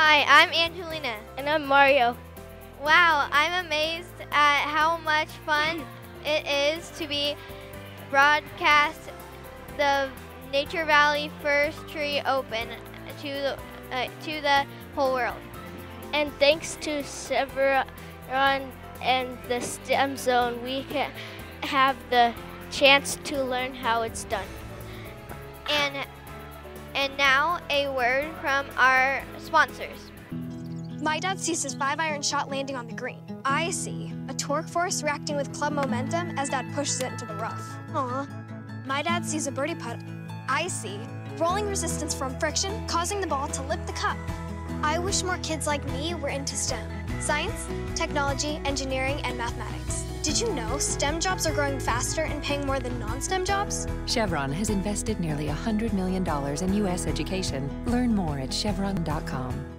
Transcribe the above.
Hi, I'm Angelina. And I'm Mario. Wow, I'm amazed at how much fun it is to be broadcast the Nature Valley First Tee Open to the uh, to the whole world. And thanks to Chevron and the STEM Zone, we can have the chance to learn how it's done. And and now a word from our sponsors. My dad sees his five iron shot landing on the green. I see a torque force reacting with club momentum as dad pushes it into the rough. Aw. My dad sees a birdie putt. I see rolling resistance from friction causing the ball to lip the cup. I wish more kids like me were into STEM science, technology, engineering, and mathematics. Did you know STEM jobs are growing faster and paying more than non STEM jobs? Chevron has invested nearly $100 million in U.S. education. Learn more at chevron.com.